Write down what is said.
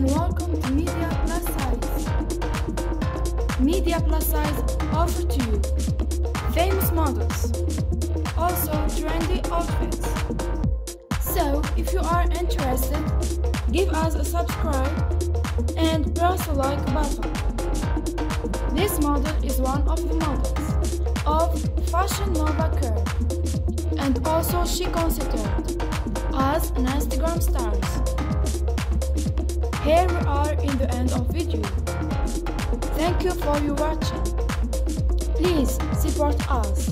and welcome to Media Plus Size. Media Plus Size offers to you famous models, also trendy outfits. So, if you are interested, give us a subscribe and press the like button. This model is one of the models of Fashion Nova Curve and also she considered as an Instagram stars. Here we are in the end of video. Thank you for your watching. Please support us.